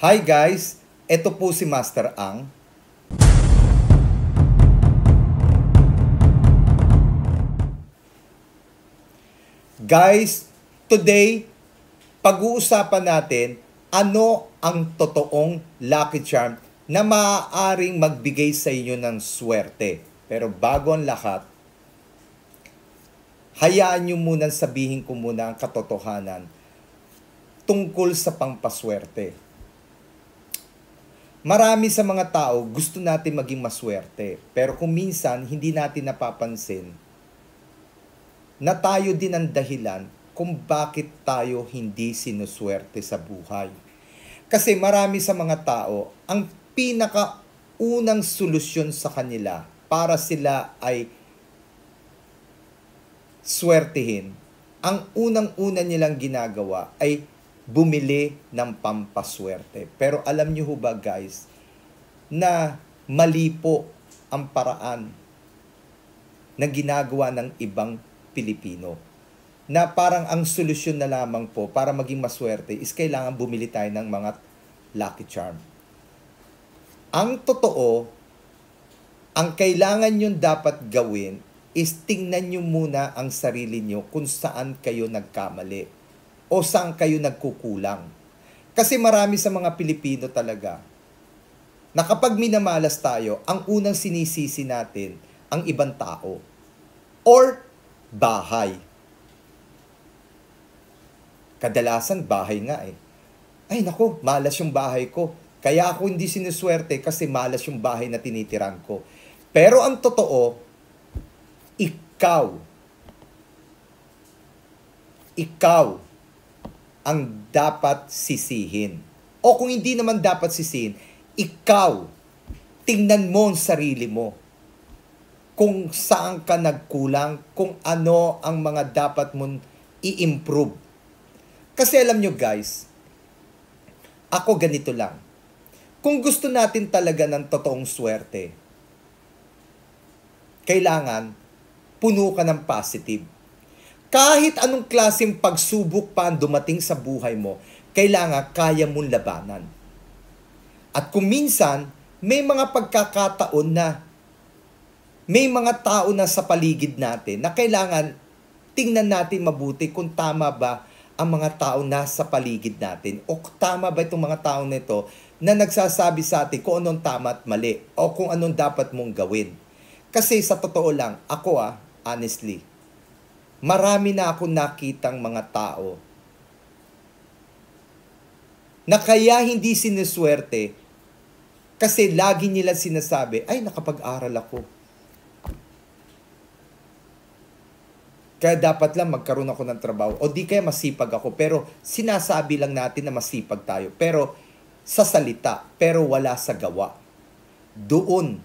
Hi guys, ito po si Master Ang. Guys, today pag-uusapan natin ano ang totoong lucky charm na maaaring magbigay sa inyo ng swerte. Pero bago ang lahat, hayaan nyo muna sabihin ko muna ang katotohanan tungkol sa pangpaswerte. Marami sa mga tao gusto natin maging maswerte, pero kung minsan hindi natin napapansin na tayo din ang dahilan kung bakit tayo hindi sinuswerte sa buhay. Kasi marami sa mga tao, ang pinaka unang solusyon sa kanila para sila ay swertihin, ang unang-una nilang ginagawa ay bumili ng pampaswerte. Pero alam niyo ho ba guys, na mali po ang paraan na ginagawa ng ibang Pilipino. Na parang ang solusyon na lamang po para maging maswerte is kailangan bumili tayo ng mga lucky charm. Ang totoo, ang kailangan nyo dapat gawin is tingnan nyo muna ang sarili nyo kung saan kayo nagkamali o saan kayo nagkukulang. Kasi marami sa mga Pilipino talaga na kapag minamalas tayo, ang unang sinisisi natin ang ibang tao or bahay. Kadalasan bahay nga eh. Ay nako, malas yung bahay ko. Kaya ako hindi sinuswerte kasi malas yung bahay na tinitiran ko. Pero ang totoo, ikaw, ikaw ang dapat sisihin. O kung hindi naman dapat sisihin, ikaw, tingnan mo ang sarili mo kung saan ka nagkulang, kung ano ang mga dapat mong i-improve. Kasi alam nyo guys, ako ganito lang. Kung gusto natin talaga ng totoong swerte, kailangan puno ka ng positive. Kahit anong klaseng pagsubok pa ang dumating sa buhay mo, kailangan kaya mong labanan. At kung minsan, may mga pagkakataon na may mga tao na sa paligid natin na kailangan tingnan natin mabuti kung tama ba ang mga tao nasa paligid natin o tama ba itong mga tao nito na nagsasabi sa atin kung anong tama at mali o kung anong dapat mong gawin. Kasi sa totoo lang, ako ah, honestly, marami na akong nakitang mga tao na kaya hindi sinuswerte kasi lagi nila sinasabi, ay nakapag-aral ako Kaya dapat lang magkaroon ako ng trabaho. O di kaya masipag ako. Pero sinasabi lang natin na masipag tayo. Pero sa salita. Pero wala sa gawa. Doon,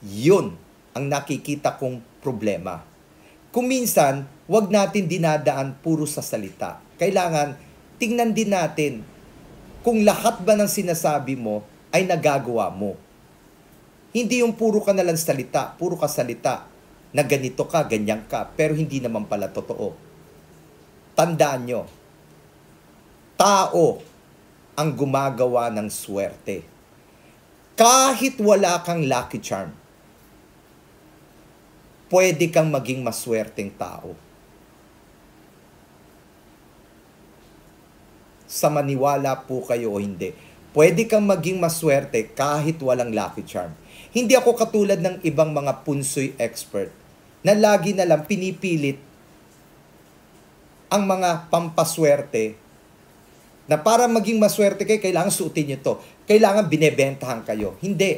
yun ang nakikita kong problema. Kung minsan, wag natin dinadaan puro sa salita. Kailangan, tingnan din natin kung lahat ba ng sinasabi mo ay nagagawa mo. Hindi yung puro ka nalang salita, puro ka salita, na ganito ka, ganyan ka, pero hindi naman pala totoo. Tandaan nyo, tao ang gumagawa ng swerte. Kahit wala kang lucky charm, pwede kang maging maswerteng tao. Sa maniwala po kayo o hindi, pwede kang maging maswerte kahit walang lucky charm. Hindi ako katulad ng ibang mga punsoy expert na lagi na lang pinipilit ang mga pampaswerte na para maging maswerte kayo, kailangan suotin nyo to. Kailangan binebentahan kayo. Hindi.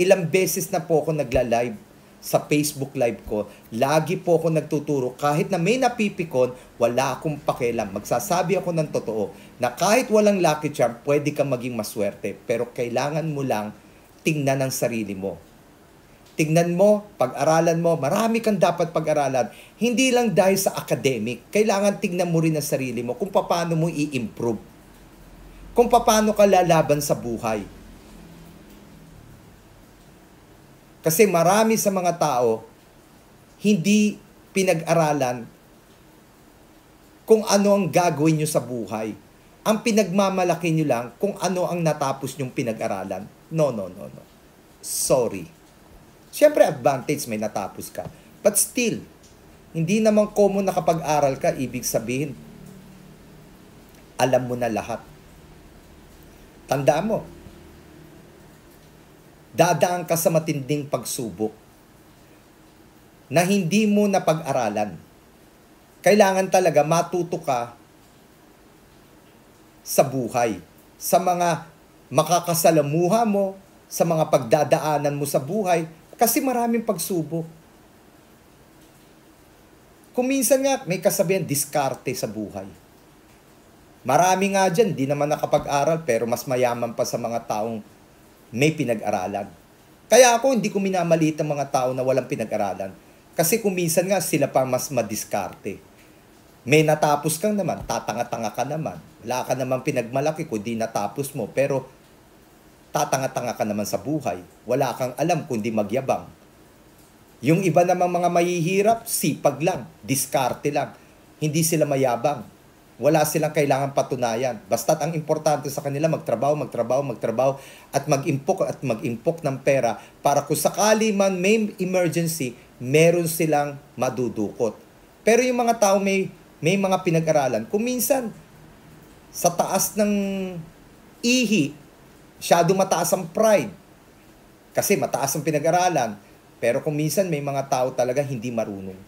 Ilang beses na po ako nagla-live sa Facebook live ko. Lagi po ako nagtuturo. Kahit na may napipikon, wala akong pakialam. Magsasabi ako ng totoo na kahit walang lucky charm, pwede kang maging maswerte. Pero kailangan mo lang tingnan ang sarili mo tignan mo, pag-aralan mo, marami kang dapat pag-aralan. Hindi lang dahil sa academic, kailangan tignan mo rin ang sarili mo kung paano mo i-improve. Kung paano ka lalaban sa buhay. Kasi marami sa mga tao, hindi pinag-aralan kung ano ang gagawin nyo sa buhay. Ang pinagmamalaki nyo lang kung ano ang natapos nyong pinag-aralan. No, no, no, no. Sorry. Siyempre, advantage may natapos ka. But still, hindi naman common na kapag aral ka, ibig sabihin, alam mo na lahat. Tandaan mo, dadaan ka sa matinding pagsubok na hindi mo napag-aralan. Kailangan talaga matuto ka sa buhay, sa mga makakasalamuha mo, sa mga pagdadaanan mo sa buhay, kasi maraming pagsubok. Kung minsan nga, may kasabihan, diskarte sa buhay. Marami nga dyan, di naman nakapag-aral, pero mas mayaman pa sa mga taong may pinag-aralan. Kaya ako, hindi ko minamalit ang mga tao na walang pinag-aralan. Kasi kung minsan nga, sila pa mas madiskarte. May natapos kang naman, tatanga-tanga ka naman. Wala ka naman pinagmalaki kung di natapos mo. Pero tatanga-tanga ka naman sa buhay. Wala kang alam kundi magyabang. Yung iba namang mga mahihirap, sipag lang, diskarte lang. Hindi sila mayabang. Wala silang kailangan patunayan. Basta't ang importante sa kanila, magtrabaho, magtrabaho, magtrabaho, at mag-impok at mag-impok ng pera para kung sakali man may emergency, meron silang madudukot. Pero yung mga tao may may mga pinag-aralan. Kung minsan, sa taas ng ihi, masyado mataas ang pride. Kasi mataas ang pinag-aralan. Pero kung minsan may mga tao talaga hindi marunong.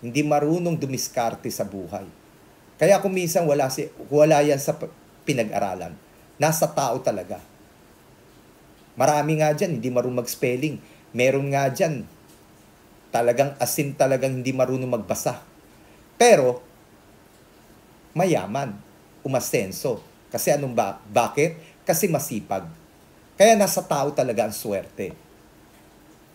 Hindi marunong dumiskarte sa buhay. Kaya kung minsan wala, si, wala yan sa pinag-aralan. Nasa tao talaga. Marami nga dyan, hindi marunong mag-spelling. Meron nga dyan, talagang asin talagang hindi marunong magbasa pero, mayaman, umasenso. Kasi anong ba? Bakit? Kasi masipag. Kaya nasa tao talaga ang swerte.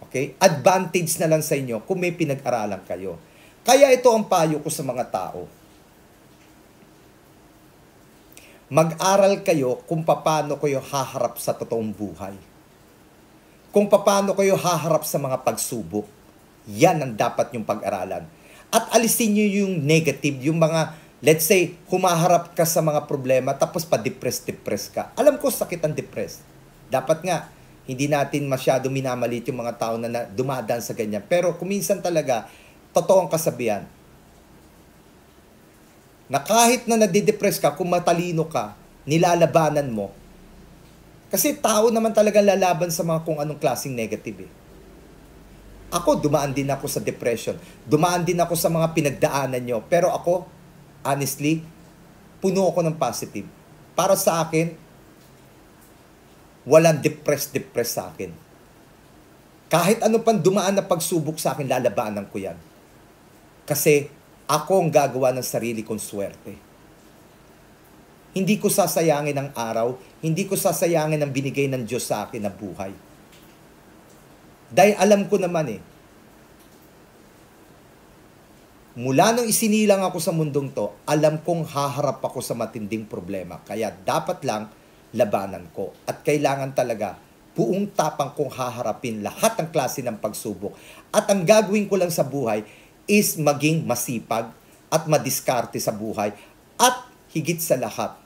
Okay? Advantage na lang sa inyo kung may pinag-aralan kayo. Kaya ito ang payo ko sa mga tao. Mag-aral kayo kung paano kayo haharap sa totoong buhay. Kung paano kayo haharap sa mga pagsubok. Yan ang dapat yung pag-aralan at alisin nyo yung negative, yung mga, let's say, humaharap ka sa mga problema tapos pa-depress-depress ka. Alam ko sakit ang depress. Dapat nga, hindi natin masyado minamalit yung mga tao na dumadaan sa ganyan. Pero kuminsan talaga, totoo ang kasabihan, na kahit na nadidepress ka, kung matalino ka, nilalabanan mo. Kasi tao naman talaga lalaban sa mga kung anong klaseng negative eh. Ako, dumaan din ako sa depression. Dumaan din ako sa mga pinagdaanan nyo. Pero ako, honestly, puno ako ng positive. Para sa akin, walang depressed-depressed sa akin. Kahit ano pang dumaan na pagsubok sa akin, lalabanan ko yan. Kasi ako ang gagawa ng sarili kong swerte. Hindi ko sasayangin ang araw, hindi ko sasayangin ang binigay ng Diyos sa akin na buhay dahil alam ko naman eh, mula nung isinilang ako sa mundong to, alam kong haharap ako sa matinding problema. Kaya dapat lang labanan ko. At kailangan talaga buong tapang kong haharapin lahat ng klase ng pagsubok. At ang gagawin ko lang sa buhay is maging masipag at madiskarte sa buhay. At higit sa lahat,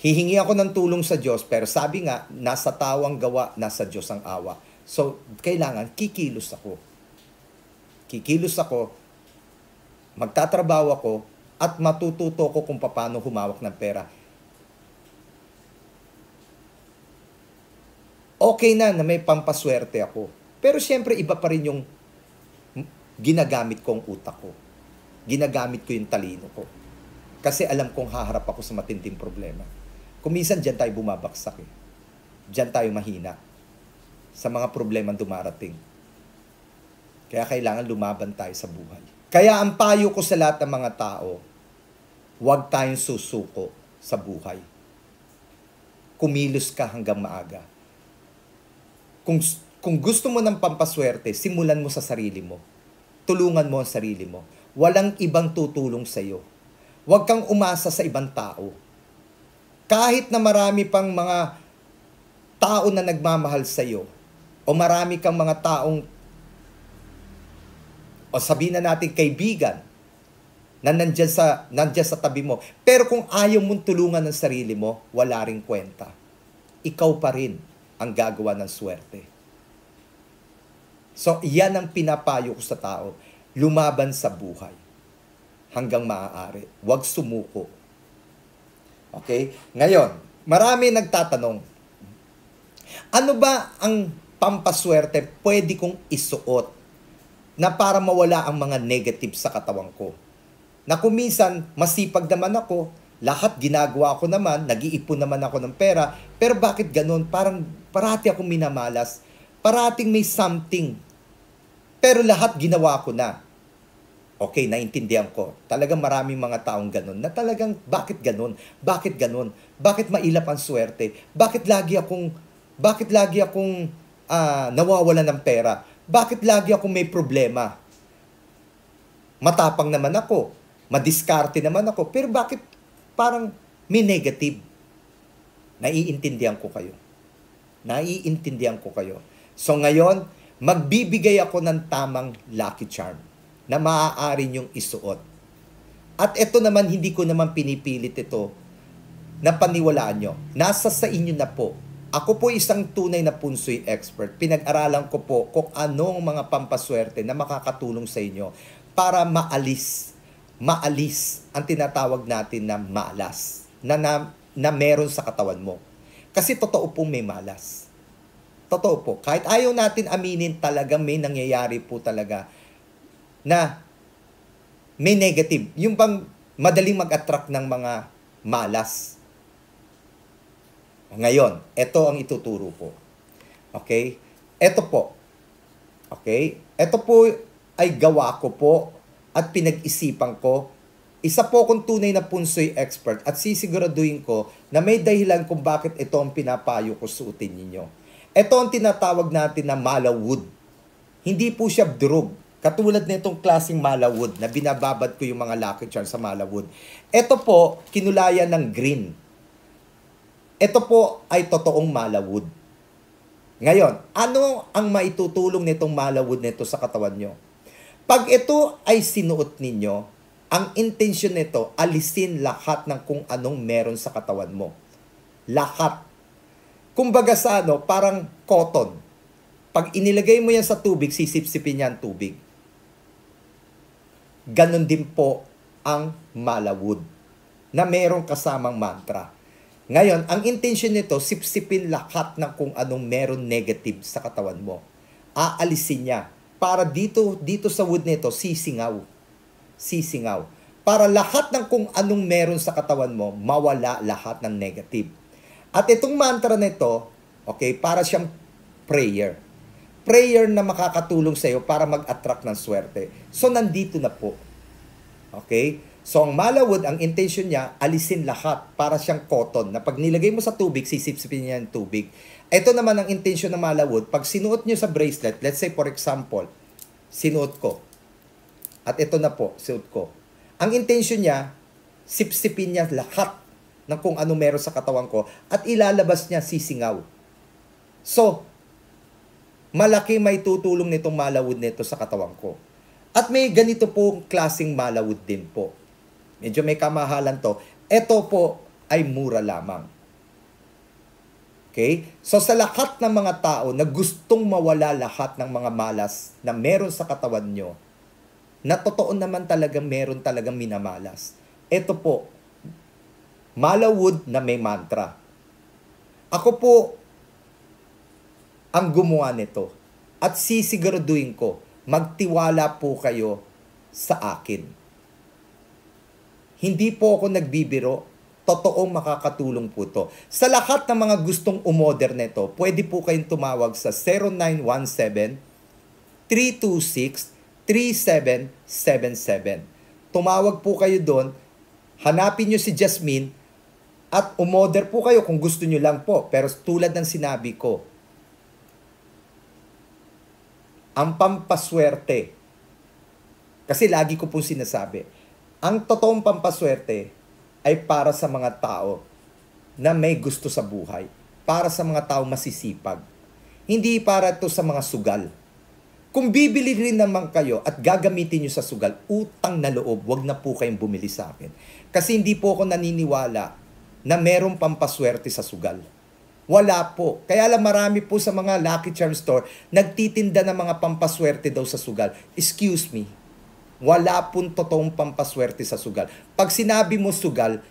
hihingi ako ng tulong sa Diyos, pero sabi nga, nasa tao ang gawa, nasa Diyos ang awa. So, kailangan kikilos ako. Kikilos ako, magtatrabaho ako, at matututo ko kung paano humawak ng pera. Okay na na may pampaswerte ako. Pero siyempre, iba pa rin yung ginagamit kong utak ko. Ginagamit ko yung talino ko. Kasi alam kong haharap ako sa matinding problema. Kuminsan dyan tayo bumabaksak eh. Dyan tayo mahina sa mga problemang dumarating. Kaya kailangan lumaban tayo sa buhay. Kaya ang payo ko sa lahat ng mga tao, huwag tayong susuko sa buhay. Kumilos ka hanggang maaga. Kung, kung gusto mo ng pampaswerte, simulan mo sa sarili mo. Tulungan mo ang sarili mo. Walang ibang tutulong sa iyo. Huwag kang umasa sa ibang tao kahit na marami pang mga tao na nagmamahal sa iyo, o marami kang mga taong, o sabihin na natin kaibigan, na nandyan sa, nandyan sa tabi mo. Pero kung ayaw mong tulungan ng sarili mo, wala ring kwenta. Ikaw pa rin ang gagawa ng swerte. So, yan ang pinapayo ko sa tao. Lumaban sa buhay hanggang maaari. Huwag sumuko. Okay? Ngayon, marami nagtatanong, ano ba ang pampaswerte pwede kong isuot na para mawala ang mga negative sa katawan ko? Na kung minsan, masipag naman ako, lahat ginagawa ko naman, nag-iipon naman ako ng pera, pero bakit ganun? Parang parati akong minamalas, parating may something, pero lahat ginawa ko na. Okay, naintindihan ko. Talagang maraming mga taong ganun na talagang bakit ganun? Bakit ganun? Bakit mailap ang swerte? Bakit lagi akong bakit lagi akong uh, nawawala ng pera? Bakit lagi akong may problema? Matapang naman ako. Madiskarte naman ako. Pero bakit parang may negative? Naiintindihan ko kayo. Naiintindihan ko kayo. So ngayon, magbibigay ako ng tamang lucky charm na maaari niyong isuot. At ito naman, hindi ko naman pinipilit ito na paniwalaan nyo. Nasa sa inyo na po ako po isang tunay na punsoy expert. Pinag-aralan ko po kung anong mga pampaswerte na makakatulong sa inyo para maalis, maalis ang tinatawag natin na malas na, na, na meron sa katawan mo. Kasi totoo po may malas. Totoo po. Kahit ayaw natin aminin talaga may nangyayari po talaga na may negative. Yung bang madaling mag-attract ng mga malas ngayon, ito ang ituturo ko. Okay? Ito po. Okay? Ito po ay gawa ko po at pinag-isipan ko. Isa po akong tunay na punsoy expert at sisiguraduhin ko na may dahilan kung bakit ito ang pinapayo ko suotin ninyo. Ito ang tinatawag natin na malawood. Hindi po siya drug. Katulad na itong klaseng malawood na binababad ko yung mga lucky charms sa malawood. Ito po, kinulayan ng green ito po ay totoong malawod. Ngayon, ano ang maitutulong nitong malawod nito sa katawan nyo? Pag ito ay sinuot ninyo, ang intensyon nito, alisin lahat ng kung anong meron sa katawan mo. Lahat. Kumbaga sa ano, parang cotton. Pag inilagay mo yan sa tubig, sisipsipin yan tubig. Ganon din po ang malawod na merong kasamang mantra ngayon, ang intention nito, sipsipin lahat ng kung anong meron negative sa katawan mo. Aalisin niya. Para dito, dito sa wood nito, sisingaw. Sisingaw. Para lahat ng kung anong meron sa katawan mo, mawala lahat ng negative. At itong mantra nito, okay, para siyang prayer. Prayer na makakatulong sa iyo para mag-attract ng swerte. So, nandito na po. Okay? So ang malawod, ang intention niya, alisin lahat para siyang cotton na pag nilagay mo sa tubig, sisipsipin niya yung tubig. Ito naman ang intention ng malawod, pag sinuot niyo sa bracelet, let's say for example, sinuot ko. At ito na po, suot ko. Ang intention niya, sipsipin niya lahat ng kung ano meron sa katawan ko at ilalabas niya sisingaw. So, malaki may tutulong nitong malawod nito sa katawan ko. At may ganito po klasing malawod din po. Medyo may kamahalan to. Ito po ay mura lamang. Okay? So sa lahat ng mga tao na gustong mawala lahat ng mga malas na meron sa katawan nyo, na totoo naman talaga meron talagang minamalas. Ito po, Malawood na may mantra. Ako po ang gumawa nito at sisiguraduhin ko, magtiwala po kayo sa akin. Hindi po ako nagbibiro. Totoong makakatulong po to. Sa lahat ng mga gustong umorder nito, pwede po kayong tumawag sa 0917 326 3777. Tumawag po kayo doon, hanapin nyo si Jasmine, at umorder po kayo kung gusto nyo lang po. Pero tulad ng sinabi ko, ang pampaswerte, kasi lagi ko po sinasabi, ang totoong pampaswerte ay para sa mga tao na may gusto sa buhay. Para sa mga tao masisipag. Hindi para to sa mga sugal. Kung bibili rin naman kayo at gagamitin nyo sa sugal, utang na loob, wag na po kayong bumili sa akin. Kasi hindi po ako naniniwala na merong pampaswerte sa sugal. Wala po. Kaya lang marami po sa mga Lucky Charm Store, nagtitinda ng mga pampaswerte daw sa sugal. Excuse me, wala pong totoong pampaswerte sa sugal. Pag sinabi mo sugal,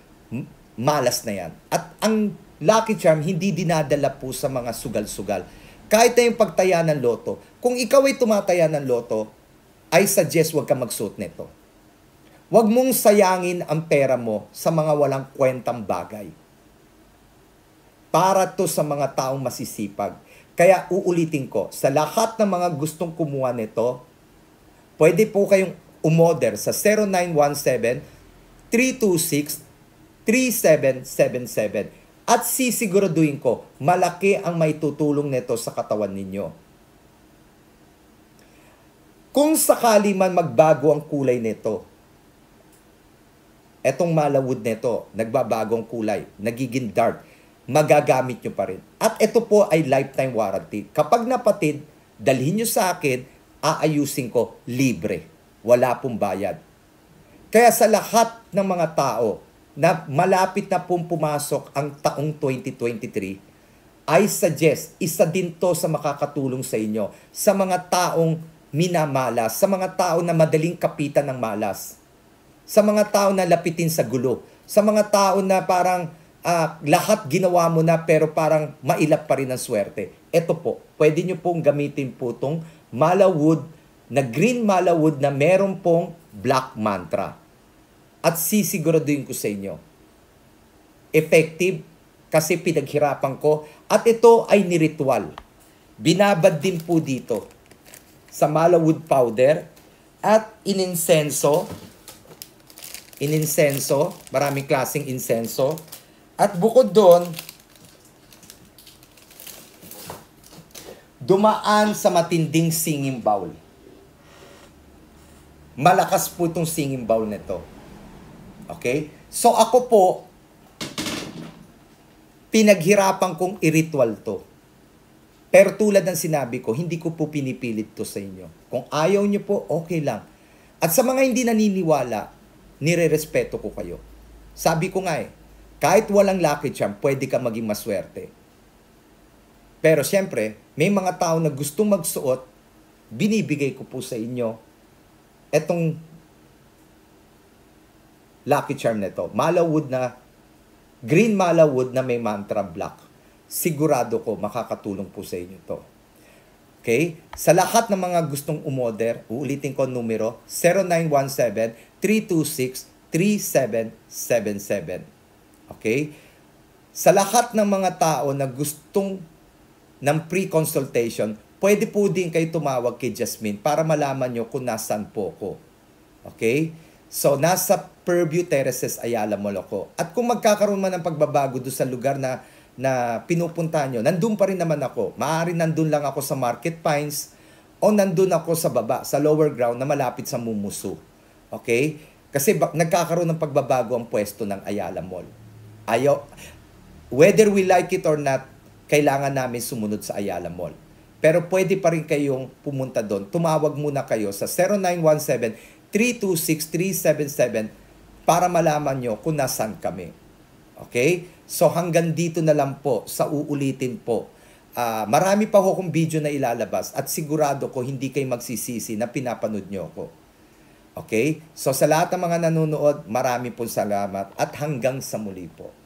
malas na yan. At ang Lucky Charm, hindi dinadala po sa mga sugal-sugal. Kahit na yung pagtaya ng loto, kung ikaw ay tumataya ng loto, I suggest huwag ka magsuot nito. Huwag mong sayangin ang pera mo sa mga walang kwentang bagay. Para to sa mga taong masisipag. Kaya uulitin ko, sa lahat ng mga gustong kumuha nito, pwede po kayong umorder sa 0917 326 3777 at sisiguraduhin ko, malaki ang may tutulong nito sa katawan ninyo. Kung sakali man magbago ang kulay nito, etong malawod nito, nagbabago ang kulay, nagiging dark, magagamit nyo pa rin. At ito po ay lifetime warranty. Kapag napatid, dalhin nyo sa akin, aayusin ko libre. Wala pong bayad. Kaya sa lahat ng mga tao na malapit na pong pumasok ang taong 2023, I suggest, isa din to sa makakatulong sa inyo, sa mga taong minamalas, sa mga tao na madaling kapitan ng malas, sa mga tao na lapitin sa gulo, sa mga tao na parang uh, lahat ginawa mo na pero parang mailap pa rin ang swerte. Ito po, pwede nyo pong gamitin po itong Malawood na green Malawood na meron pong black mantra at sisiguraduhin ko sa inyo. Effective kasi pinaghirapan ko at ito ay niritual. Binabad din po dito sa malawood powder at ininsenso. Ininsenso, maraming klaseng insenso. At bukod doon, dumaan sa matinding singing bowl. Malakas po itong singing bowl nito. Okay? So ako po, pinaghirapan kong iritual to. Pero tulad ng sinabi ko, hindi ko po pinipilit to sa inyo. Kung ayaw nyo po, okay lang. At sa mga hindi naniniwala, nire-respeto ko kayo. Sabi ko nga eh, kahit walang lucky charm, pwede ka maging maswerte. Pero siyempre, may mga tao na gustong magsuot, binibigay ko po sa inyo etong lucky charm nito. Malawood na, green malawood na may mantra black. Sigurado ko makakatulong po sa inyo to. Okay? Sa lahat ng mga gustong umorder, uulitin ko numero 0917-326-3777. Okay? Sa lahat ng mga tao na gustong ng pre-consultation, pwede po din kayo tumawag kay Jasmine para malaman nyo kung nasan po ko. Okay? So, nasa Purview Terraces, Ayala, Moloco. At kung magkakaroon man ng pagbabago doon sa lugar na, na pinupunta nyo, nandun pa rin naman ako. Maaari nandun lang ako sa Market Pines o nandun ako sa baba, sa lower ground na malapit sa Mumusu. Okay? Kasi nagkakaroon ng pagbabago ang pwesto ng Ayala Mall. Ayaw, whether we like it or not, kailangan namin sumunod sa Ayala Mall. Pero pwede pa rin kayong pumunta doon. Tumawag muna kayo sa 0917 326-377 para malaman nyo kung nasan kami. Okay? So hanggang dito na lang po sa uulitin po. Uh, marami pa ho kong video na ilalabas at sigurado ko hindi kayo magsisisi na pinapanood nyo ako. Okay? So sa lahat ng mga nanonood, marami pong salamat at hanggang sa muli po.